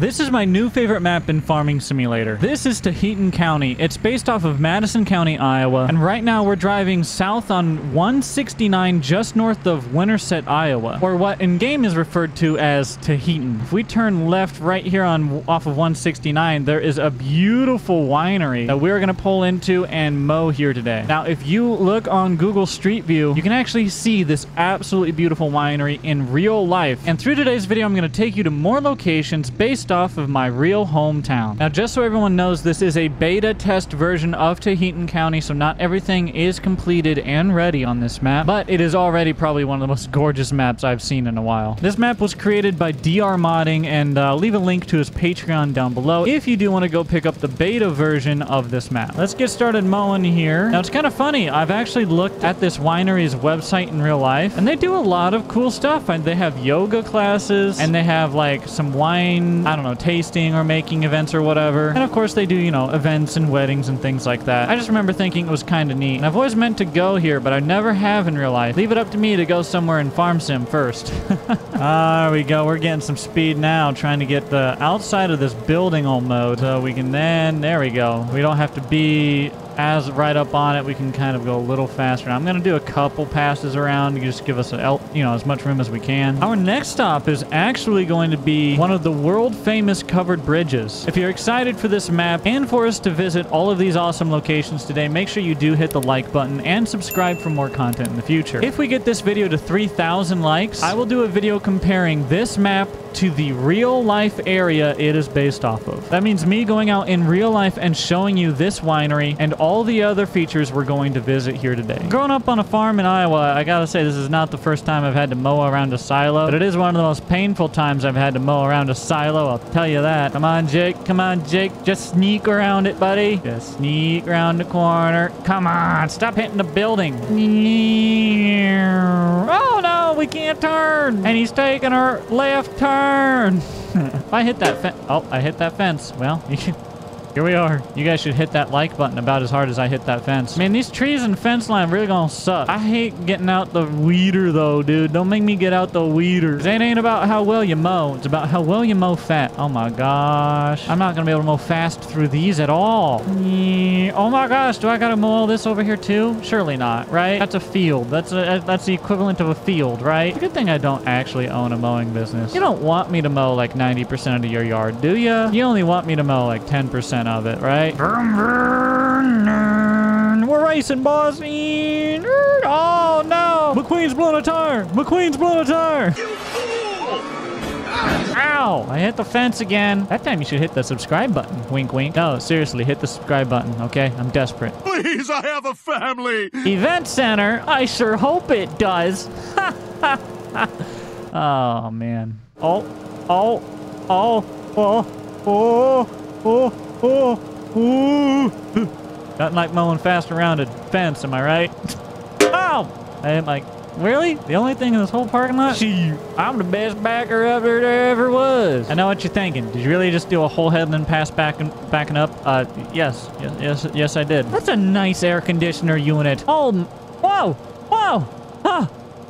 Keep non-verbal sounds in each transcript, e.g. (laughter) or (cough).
This is my new favorite map in Farming Simulator. This is Taheton County. It's based off of Madison County, Iowa. And right now we're driving south on 169 just north of Winterset, Iowa. Or what in game is referred to as Taheton. If we turn left right here on off of 169, there is a beautiful winery that we're going to pull into and mow here today. Now, if you look on Google Street View, you can actually see this absolutely beautiful winery in real life. And through today's video, I'm going to take you to more locations based off of my real hometown. Now, just so everyone knows, this is a beta test version of Taheton County, so not everything is completed and ready on this map, but it is already probably one of the most gorgeous maps I've seen in a while. This map was created by DR Modding, and uh, leave a link to his Patreon down below if you do want to go pick up the beta version of this map. Let's get started mowing here. Now, it's kind of funny. I've actually looked at this winery's website in real life, and they do a lot of cool stuff. And they have yoga classes, and they have like some wine, I don't know, tasting or making events or whatever. And of course, they do, you know, events and weddings and things like that. I just remember thinking it was kind of neat. And I've always meant to go here, but I never have in real life. Leave it up to me to go somewhere in Farm Sim first. Ah, (laughs) there we go. We're getting some speed now, trying to get the outside of this building all mowed. So we can then, there we go. We don't have to be as right up on it, we can kind of go a little faster. I'm going to do a couple passes around to just give us, a, you know, as much room as we can. Our next stop is actually going to be one of the world famous covered bridges. If you're excited for this map and for us to visit all of these awesome locations today, make sure you do hit the like button and subscribe for more content in the future. If we get this video to 3,000 likes, I will do a video comparing this map to the real life area it is based off of. That means me going out in real life and showing you this winery and the other features we're going to visit here today. Growing up on a farm in Iowa, I gotta say this is not the first time I've had to mow around a silo, but it is one of the most painful times I've had to mow around a silo, I'll tell you that. Come on, Jake. Come on, Jake. Just sneak around it, buddy. Just sneak around the corner. Come on. Stop hitting the building. Oh, no. We can't turn. And he's taking our left turn. (laughs) if I hit that fence... Oh, I hit that fence. Well. (laughs) Here we are. You guys should hit that like button about as hard as I hit that fence. Man, these trees and fence line really gonna suck. I hate getting out the weeder though, dude. Don't make me get out the weeder. It ain't about how well you mow. It's about how well you mow fat. Oh my gosh. I'm not gonna be able to mow fast through these at all. Oh my gosh. Do I gotta mow all this over here too? Surely not, right? That's a field. That's a that's the equivalent of a field, right? Good thing I don't actually own a mowing business. You don't want me to mow like 90% of your yard, do you? You only want me to mow like 10% of it, right? We're racing, boss. Oh, no. McQueen's blowing a tire. McQueen's blowing a tire. Ow! I hit the fence again. That time you should hit the subscribe button. Wink, wink. No, seriously, hit the subscribe button, okay? I'm desperate. Please, I have a family. Event Center? I sure hope it does. (laughs) oh, man. Oh, oh, oh, oh, oh, oh, oh, oh. Nothing like mowing fast around a fence, am I right? (laughs) oh! I hit like, Really? The only thing in this whole parking lot? Shoot. I'm the best backer up there there ever was. I know what you're thinking. Did you really just do a whole head and then pass back and backing up? Uh, yes. Yes, yes, yes, I did. That's a nice air conditioner unit. Oh, whoa, whoa.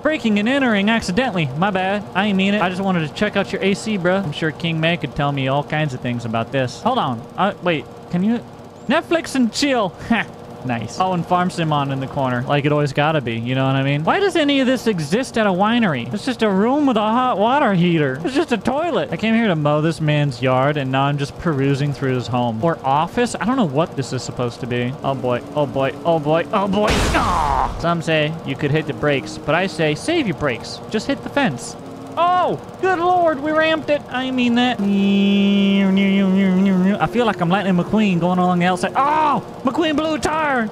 Breaking and entering accidentally. My bad. I ain't mean it. I just wanted to check out your AC, bro. I'm sure King May could tell me all kinds of things about this. Hold on. Uh, wait, can you... Netflix and chill. (laughs) Nice. Oh, and Farm Simon in the corner, like it always gotta be, you know what I mean? Why does any of this exist at a winery? It's just a room with a hot water heater. It's just a toilet. I came here to mow this man's yard, and now I'm just perusing through his home. Or office? I don't know what this is supposed to be. Oh boy, oh boy, oh boy, oh boy. Ah! Some say you could hit the brakes, but I say save your brakes. Just hit the fence. Oh, good lord, we ramped it. I mean that. I feel like I'm Lightning McQueen going along the outside. Oh, McQueen blew a tire.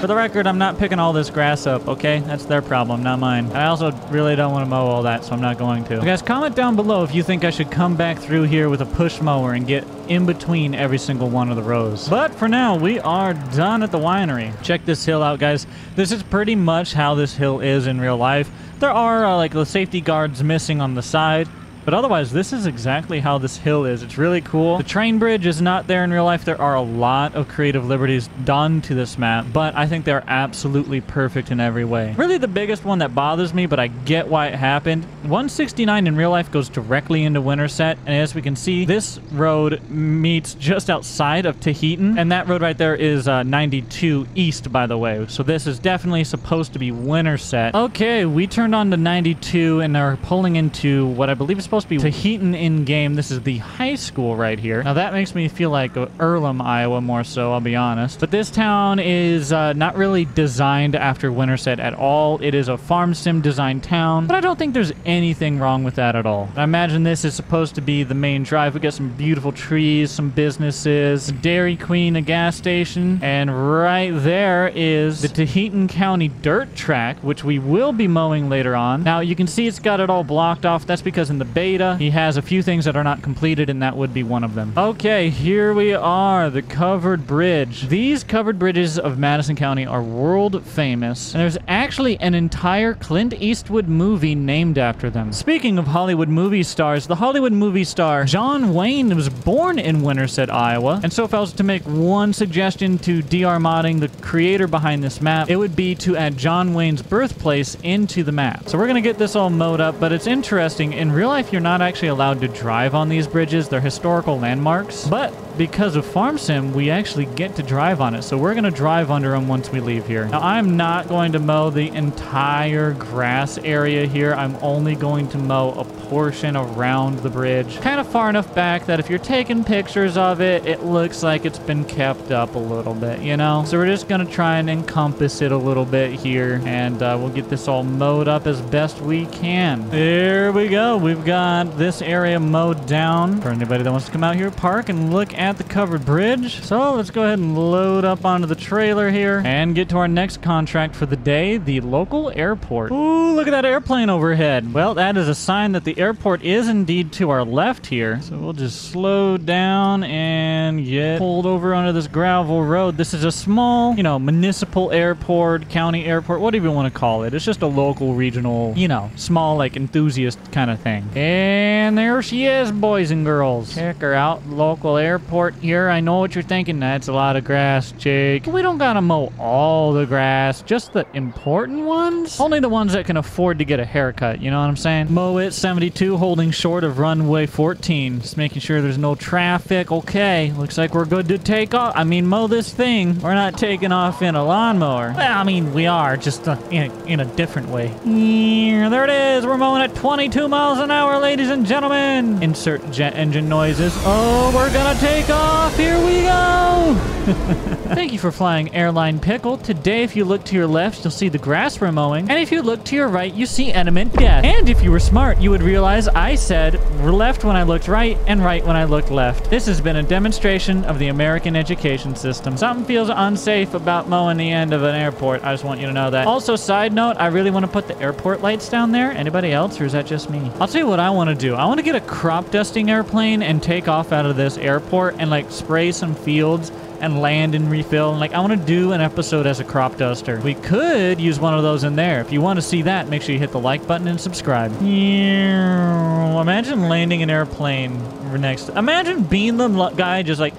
For the record, I'm not picking all this grass up, okay? That's their problem, not mine. I also really don't want to mow all that, so I'm not going to. Guys, comment down below if you think I should come back through here with a push mower and get in between every single one of the rows. But for now, we are done at the winery. Check this hill out, guys. This is pretty much how this hill is in real life. There are, uh, like, the safety guards missing on the side, but otherwise, this is exactly how this hill is. It's really cool. The train bridge is not there in real life. There are a lot of creative liberties done to this map, but I think they're absolutely perfect in every way. Really the biggest one that bothers me, but I get why it happened. 169 in real life goes directly into Winterset, and as we can see, this road meets just outside of Taheton, and that road right there is uh, 92 east, by the way. So this is definitely supposed to be Winterset. Okay, we turned on to 92 and are pulling into what I believe is supposed to be Taheton in-game. This is the high school right here. Now that makes me feel like Earlham, Iowa more so, I'll be honest. But this town is uh, not really designed after Winterset at all. It is a farm sim designed town, but I don't think there's anything wrong with that at all. I imagine this is supposed to be the main drive. We got some beautiful trees, some businesses, Dairy Queen, a gas station, and right there is the Taheton County dirt track, which we will be mowing later on. Now you can see it's got it all blocked off. That's because in the beta, he has a few things that are not completed, and that would be one of them. Okay, here we are, the covered bridge. These covered bridges of Madison County are world famous, and there's actually an entire Clint Eastwood movie named after them. Speaking of Hollywood movie stars, the Hollywood movie star John Wayne was born in Winterset, Iowa, and so if I was to make one suggestion to DR Modding, the creator behind this map, it would be to add John Wayne's birthplace into the map. So we're gonna get this all mowed up, but it's interesting. In real life, you're not actually allowed to drive on these bridges. They're historical landmarks, but because of Farm Sim, we actually get to drive on it. So we're going to drive under them once we leave here. Now, I'm not going to mow the entire grass area here. I'm only going to mow a portion around the bridge. Kind of far enough back that if you're taking pictures of it, it looks like it's been kept up a little bit, you know? So we're just going to try and encompass it a little bit here, and uh, we'll get this all mowed up as best we can. There we go. We've got this area mowed down for anybody that wants to come out here, park, and look at the covered bridge. So let's go ahead and load up onto the trailer here and get to our next contract for the day, the local airport. Ooh, look at that airplane overhead. Well, that is a sign that the airport is indeed to our left here. So we'll just slow down and get pulled over onto this gravel road. This is a small, you know, municipal airport, county airport, whatever you want to call it. It's just a local, regional, you know, small, like enthusiast kind of thing. And there she is, boys and girls. Check her out, local airport here. I know what you're thinking. That's a lot of grass, Jake. We don't gotta mow all the grass, just the important ones. Only the ones that can afford to get a haircut, you know what I'm saying? Mow it 72, holding short of runway 14. Just making sure there's no traffic. Okay, looks like we're good to take off. I mean, mow this thing. We're not taking off in a lawnmower. Well, I mean, we are, just uh, in, a, in a different way. Yeah, there it is. We're mowing at 22 miles an hour, ladies and gentlemen. Insert jet engine noises. Oh, we're gonna take off. Here we go. (laughs) Thank you for flying Airline Pickle. Today, if you look to your left, you'll see the grass we're mowing. And if you look to your right, you see Enement Death. And if you were smart, you would realize I said left when I looked right and right when I looked left. This has been a demonstration of the American education system. Something feels unsafe about mowing the end of an airport. I just want you to know that. Also, side note, I really want to put the airport lights down there. Anybody else, or is that just me? I'll tell you what I want to do. I want to get a crop dusting airplane and take off out of this airport and like spray some fields and land and refill. And like, I want to do an episode as a crop duster. We could use one of those in there. If you want to see that, make sure you hit the like button and subscribe. Imagine landing an airplane next. Imagine being the guy just like,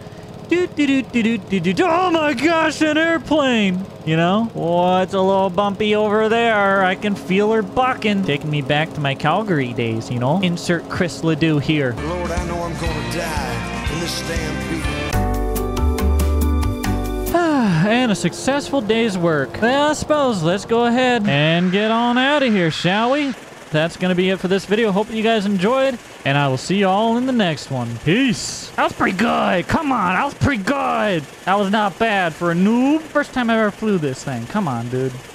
do do do. Oh my gosh, an airplane! You know? What's a little bumpy over there? I can feel her bucking. Taking me back to my Calgary days, you know? Insert Chris Ledoux here. Lord, I know I'm gonna die in this stampede. And a successful day's work. Well, I suppose let's go ahead and get on out of here, shall we? That's going to be it for this video. Hope you guys enjoyed, and I will see you all in the next one. Peace. That was pretty good. Come on, that was pretty good. That was not bad for a noob. First time I ever flew this thing. Come on, dude.